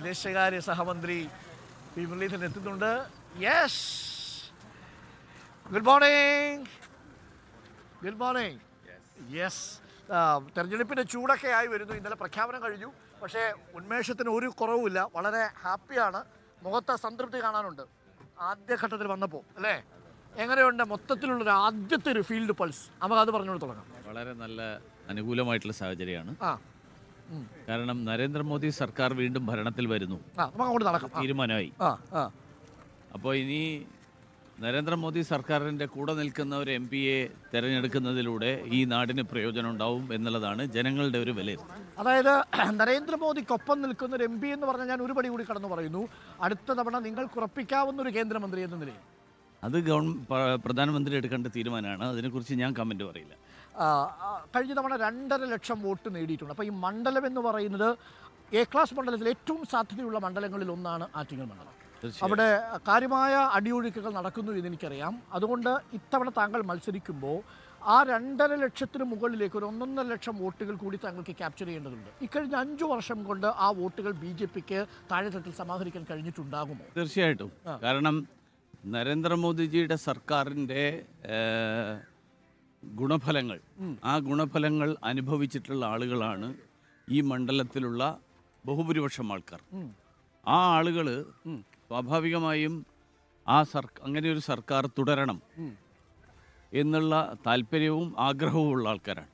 വിദേശകാര്യ സഹമന്ത്രി പി മുരളീധരൻ എത്തുന്നുണ്ട്. Yes good morning good morning yes തെരഞ്ഞെടുപ്പിന്റെ ചൂടൊക്കെ ആയി വരുന്നു. ഇന്നലെ പ്രഖ്യാപനം കഴിഞ്ഞു. പക്ഷേ ഉന്മേഷത്തിന് ഒരു കുറവുമില്ല. വളരെ ഹാപ്പിയാണ്. മുഖത്തെ സംതൃപ്തി കാണാനുണ്ട്. ആദ്യഘട്ടത്തിൽ വന്നപ്പോൾ അല്ലേ? എങ്ങനെയുണ്ട്? മൊത്തത്തിലുള്ളൊരു ആദ്യത്തെ ഒരു ഫീൽഡ് പൾസ്. നമുക്ക് അത് പറഞ്ഞുകൊണ്ട് തുടങ്ങാം. വളരെ നല്ല അനുകൂലമായിട്ടുള്ള സാഹചര്യമാണ്. ആ. കാരണം നരേന്ദ്രമോദി സർക്കാർ വീണ്ടും ഭരണത്തിൽ വരുന്നു. തീരുമാനമായി. അപ്പോൾ ഇനി നരേന്ദ്രമോദി സർക്കാരിന്റെ കൂടെ നിൽക്കുന്ന ഒരു എം പിയെ തിരഞ്ഞെടുക്കുന്നതിലൂടെ ഈ നാടിന് പ്രയോജനം ഉണ്ടാവും എന്നുള്ളതാണ് ജനങ്ങളുടെ ഒരു വിലയിരുത്തൽ. അതായത് നരേന്ദ്രമോദിക്കൊപ്പം നിൽക്കുന്ന ഒരു എം പി എന്ന് പറഞ്ഞാൽ ഞാൻ ഒരു പടി കൂടി കടന്നു പറയുന്നു. അടുത്ത തവണ നിങ്ങൾക്ക് ഉറപ്പിക്കാവുന്ന ഒരു കേന്ദ്രമന്ത്രി എന്ന നിലയിൽ. അത് ഗവൺ പ്രധാനമന്ത്രി എടുക്കേണ്ട തീരുമാനമാണ്. അതിനെക്കുറിച്ച് ഞാൻ കമന്റ് പറയില്ല. കഴിഞ്ഞ തവണ രണ്ടര ലക്ഷം വോട്ട് നേടിയിട്ടുണ്ട്. അപ്പോൾ ഈ മണ്ഡലം എന്ന് പറയുന്നത് എ ക്ലാസ് മണ്ഡലത്തിൽ ഏറ്റവും സാധ്യതയുള്ള മണ്ഡലങ്ങളിൽ ഒന്നാണ് ആറ്റിങ്ങൽ മണ്ഡലം. അവിടെ കാര്യമായ അടിയൊഴുക്കുകൾ നടക്കുന്നു എന്ന് എനിക്കറിയാം. അതുകൊണ്ട് ഇത്തവണ താങ്കൾ മത്സരിക്കുമ്പോൾ ആ രണ്ടര ലക്ഷത്തിന് മുകളിലേക്ക് ഒരു ഒന്നൊന്നര ലക്ഷം വോട്ടുകൾ കൂടി താങ്കൾക്ക് ക്യാപ്ചർ ചെയ്യേണ്ടതുണ്ട്. ഇക്കഴിഞ്ഞ അഞ്ചു വർഷം കൊണ്ട് ആ വോട്ടുകൾ ബി ജെ പിക്ക് താഴെത്തട്ടിൽ സമാഹരിക്കാൻ കഴിഞ്ഞിട്ടുണ്ടാകുമോ? തീർച്ചയായിട്ടും. കാരണം നരേന്ദ്രമോദിജിയുടെ സർക്കാരിന്റെ ഗുണഫലങ്ങൾ. ആ ഗുണഫലങ്ങൾ അനുഭവിച്ചിട്ടുള്ള ആളുകളാണ് ഈ മണ്ഡലത്തിലുള്ള ബഹുഭൂരിപക്ഷം ആൾക്കാർ. ആ ആളുകൾ സ്വാഭാവികമായും ആ സർ അങ്ങനെ ഒരു സർക്കാർ തുടരണം എന്നുള്ള താല്പര്യവും ആഗ്രഹവും ഉള്ള ആൾക്കാരാണ്.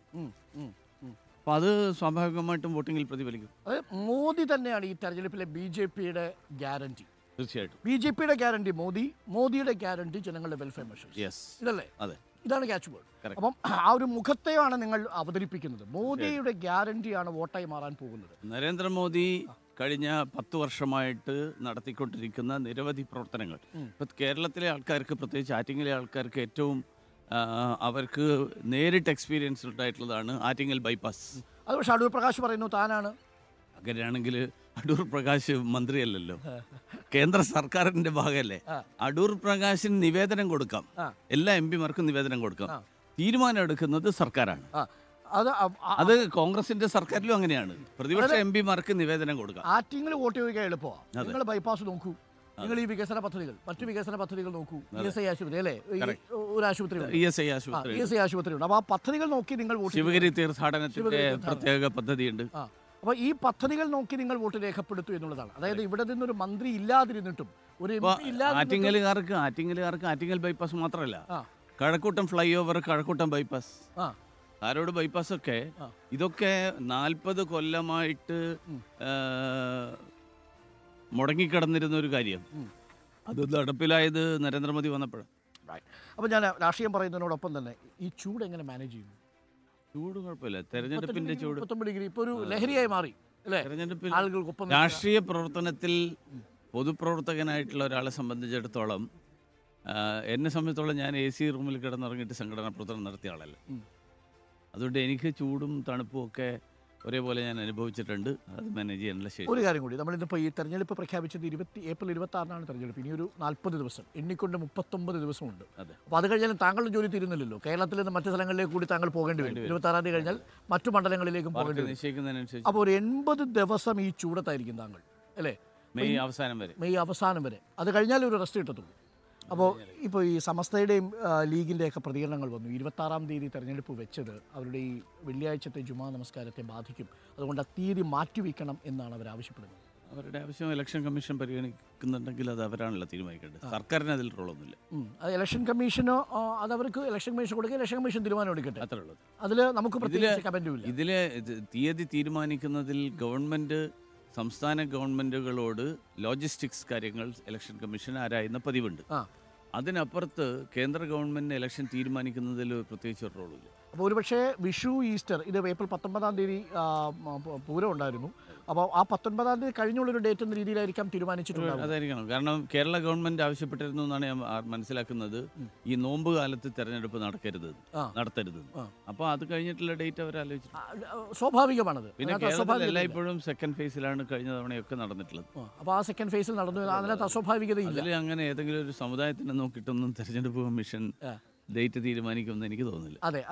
അപ്പൊ. അത് സ്വാഭാവികമായിട്ടും വോട്ടിങ്ങിൽ പ്രതിഫലിക്കും. അത് മോദി തന്നെയാണ് ഈ തെരഞ്ഞെടുപ്പിലെ ബി ജെ പിയുടെ ഗ്യാരണ്ടി. തീർച്ചയായിട്ടും. ബി ജെ പിയുടെ ഗ്യാരണ്ടി മോദി മോദിയുടെ ഗ്യാരണ്ടി ജനങ്ങളുടെ വെൽഫെയർ മെഷേഴ്സ് യെസ് ഇതല്ലേ? അതെ. ഇതാണ് ക്യാച്ച് വേർഡ്. അപ്പം ആ ഒരു മുഖത്തെയാണ് നിങ്ങൾ അവതരിപ്പിക്കുന്നത്. മോദിയുടെ ഗ്യാരണ്ടിയാണ് വോട്ടായി മാറാൻ പോകുന്നത്. നരേന്ദ്രമോദി കഴിഞ്ഞ പത്ത് വർഷമായിട്ട് നടത്തിക്കൊണ്ടിരിക്കുന്ന നിരവധി പ്രവർത്തനങ്ങൾ. ഇപ്പം കേരളത്തിലെ ആൾക്കാർക്ക് പ്രത്യേകിച്ച് ആറ്റിങ്ങലെ ആൾക്കാർക്ക് ഏറ്റവും അവർക്ക് നേരിട്ട് എക്സ്പീരിയൻസ് ഉണ്ടായിട്ടുള്ളതാണ് ആറ്റിങ്ങൽ ബൈപ്പാസ് അത് പക്ഷേ അടൂർ പ്രകാശ് പറയുന്നു താനാണ്. അങ്ങനെയാണെങ്കിൽ അടൂർ പ്രകാശ് മന്ത്രിയല്ലല്ലോ. കേന്ദ്ര സർക്കാരിന്റെ ഭാഗമല്ലേ. അടൂർ പ്രകാശിന് നിവേദനം കൊടുക്കാം. എല്ലാ എം പിമാർക്കും നിവേദനം കൊടുക്കാം. തീരുമാനം എടുക്കുന്നത് സർക്കാരാണ്. അത് അത് കോൺഗ്രസിന്റെ സർക്കാരിലും അങ്ങനെയാണ്. പ്രതിപക്ഷ എം പിമാർക്ക് നിവേദനം കൊടുക്കാം. ആറ്റിങ്ങിൽ വോട്ട് ചോദിക്കാൻ എളുപ്പമാണ് നിങ്ങൾ ബൈപ്പാസ് നോക്കൂ. നിങ്ങൾ ഈ വികസന പദ്ധതികൾ മറ്റു വികസന പദ്ധതികൾ നോക്കൂ. ഇ എസ് ഐ ആശുപത്രി അല്ലേ? ഒരു ആശുപത്രി. ഇ എസ് ഐ ആശുപത്രി ഇ എസ് ഐ ആശുപത്രി ഉണ്ട്. അപ്പോൾ ആ പദ്ധതികൾ നോക്കി നിങ്ങൾ. ശിവഗിരി തീർത്ഥാടനത്തിന്റെ പ്രത്യേക പദ്ധതിയുണ്ട്. അപ്പോൾ ഈ പദ്ധതികൾ നോക്കി നിങ്ങൾ വോട്ട് രേഖപ്പെടുത്തു എന്നുള്ളതാണ്. അതായത് ഇവിടെ നിന്നൊരു മന്ത്രി ഇല്ലാതിരുന്നിട്ടും ഒരു എം ഇപ്പൊ പി ഇല്ലാതിരുന്നിട്ടും ആറ്റിങ്ങലുകാർക്ക് ആറ്റിങ്ങലുകാർക്ക് ആറ്റിങ്ങൽ ബൈപ്പാസ് മാത്രമല്ല. ആ. Kazhakoottam flyover Kazhakoottam bypass. ആ. ആരോട് ബൈപ്പാസ് ഒക്കെ ഇതൊക്കെ നാൽപ്പത് കൊല്ലമായിട്ട് ആ, മുടങ്ങിക്കിടന്നിരുന്ന ഒരു കാര്യം. അത് നടപ്പിലായത് നരേന്ദ്രമോദി വന്നപ്പോഴാണ്. അപ്പോൾ ഞാൻ രാഷ്ട്രീയം പറയുന്നതിനോടൊപ്പം തന്നെ ഈ ചൂട് എങ്ങനെ മാനേജ് ചെയ്യുന്നു? ചൂട് കുഴപ്പമില്ല. തെരഞ്ഞെടുപ്പിന്റെ ചൂട് മുപ്പത്തൊമ്പത് ഡിഗ്രി. ഇപ്പൊ ഒരു ലഹരിയായി മാറി അല്ലേ? തെരഞ്ഞെടുപ്പിൽ ആളുകൾക്കൊപ്പം. രാഷ്ട്രീയ പ്രവർത്തനത്തിൽ പൊതുപ്രവർത്തകനായിട്ടുള്ള ഒരാളെ സംബന്ധിച്ചിടത്തോളം എന്നെ സംബന്ധിച്ചോളം ഞാൻ എ സി റൂമിൽ കിടന്നിറങ്ങിയിട്ട് സംഘടനാ പ്രവർത്തനം നടത്തിയ ആളല്ല. അതുകൊണ്ട് എനിക്ക് ചൂടും തണുപ്പും ഒക്കെ ഒരേപോലെ ഞാൻ അനുഭവിച്ചിട്ടുണ്ട്. അത് മാനേജ് ചെയ്യാനുള്ള ശേഷി. ഒരു കാര്യം കൂടി നമ്മളിന്നിപ്പോൾ ഈ തെരഞ്ഞെടുപ്പ് പ്രഖ്യാപിച്ചത് ഇരുപത്തി ഏപ്രിൽ ഇരുപത്തി ആറിനാണ് തെരഞ്ഞെടുപ്പ്. ഇനി ഒരു നാൽപ്പത് ദിവസം എണ്ണിക്കൊണ്ട് മുപ്പത്തൊമ്പത് ദിവസമുണ്ട്. അപ്പോൾ അത് കഴിഞ്ഞാൽ താങ്കളുടെ ജോലി തീരുന്നില്ലല്ലോ. കേരളത്തിൽ നിന്ന് മറ്റു സ്ഥലങ്ങളിലേക്ക് കൂടി താങ്കൾ പോകേണ്ടി വരും. ഇരുപത്തി ആറാം തീയതി കഴിഞ്ഞാൽ മറ്റു മണ്ഡലങ്ങളിലേക്കും പോകേണ്ടി വരും. നിശ്ചയിക്കുന്നതിനനുസരിച്ച്. അപ്പോൾ ഒരു എൺപത് ദിവസം ഈ ചൂടത്തായിരിക്കും താങ്കൾ അല്ലേ? മെയ് അവസാനം വരെ. മെയ് അവസാനം വരെ. അത് കഴിഞ്ഞാൽ ഒരു റെസ്റ്റ് കിട്ടത്തുള്ളൂ. അപ്പോൾ ഇപ്പോൾ ഈ സമസ്തയുടെയും ലീഗിന്റെയൊക്കെ പ്രതികരണങ്ങൾ വന്നു. ഇരുപത്താറാം തീയതി തെരഞ്ഞെടുപ്പ് വെച്ചത് അവരുടെ ഈ വെള്ളിയാഴ്ചത്തെ ജുമാ നമസ്കാരത്തെ ബാധിക്കും. അതുകൊണ്ട് ആ തീയതി മാറ്റിവെക്കണം എന്നാണ് അവർ ആവശ്യപ്പെടുന്നത്. അവരുടെ ആവശ്യം ഇലക്ഷൻ കമ്മീഷൻ പരിഗണിക്കുന്നുണ്ടെങ്കിൽ അത് അവരാണല്ലോ തീരുമാനിക്കേണ്ടത്. സർക്കാരിന് അതിൽ റോളൊന്നുമില്ല. അത് ഇലക്ഷൻ കമ്മീഷനോ അത് അവർക്ക് ഇലക്ഷൻ കമ്മീഷൻ കൊടുക്കുക ഇലക്ഷൻ കമ്മീഷൻ തീരുമാനം എടുക്കട്ടെ. അത്രേ ഉള്ളത് അതിൽ നമുക്ക് ഇല്ല. തീയതി തീരുമാനിക്കുന്നതിൽ ഗവൺമെന്റ് സംസ്ഥാന ഗവൺമെന്റുകളോട് ലോജിസ്റ്റിക്സ് കാര്യങ്ങൾ ഇലക്ഷൻ കമ്മീഷൻ ആരായുന്ന പതിവുണ്ട്. അതിനപ്പുറത്ത് കേന്ദ്ര ഗവൺമെന്റിന് ഇലക്ഷൻ തീരുമാനിക്കുന്നതിൽ പ്രത്യേകിച്ച് ഒരു റോളില്ല അപ്പോൾ ഒരുപക്ഷെ വിഷു ഈസ്റ്റർ ഇത് ഏപ്രിൽ പത്തൊമ്പതാം തീയതി പൂരം ഉണ്ടായിരുന്നു. അപ്പോൾ ആ പത്തൊൻപതാം തീയതി കഴിഞ്ഞുള്ളൊരു ഡേറ്റ് എന്ന രീതിയിലായിരിക്കാം തീരുമാനിച്ചിട്ടുള്ളത് അതായിരിക്കണം. കാരണം കേരള ഗവൺമെന്റ് ആവശ്യപ്പെട്ടിരുന്നു എന്നാണ് ഞാൻ മനസ്സിലാക്കുന്നത്. ഈ നോമ്പ് കാലത്ത് തെരഞ്ഞെടുപ്പ് നടക്കരുത്. നടത്തരുത്. അപ്പോൾ അത് കഴിഞ്ഞിട്ടുള്ള ഡേറ്റ് അവർ ആലോചിച്ചു സ്വാഭാവികമാണത്. പിന്നെ കേരളത്തിൽ എല്ലായ്പ്പോഴും സെക്കൻഡ് ഫേസിലാണ് കഴിഞ്ഞ തവണയൊക്കെ നടന്നിട്ടുള്ളത്. അപ്പോൾ ആ സെക്കൻഡ് ഫേസിൽ നടന്നു അതിനകത്ത് അസ്വാഭാവികതയില്ല. അങ്ങനെ ഏതെങ്കിലും ഒരു സമുദായത്തിനെ നോക്കിയിട്ടൊന്നും തെരഞ്ഞെടുപ്പ് കമ്മീഷൻ. ഡേറ്റ് തീരുമാനിക്കുമെന്ന് എനിക്ക് തോന്നുന്നില്ല. അതെ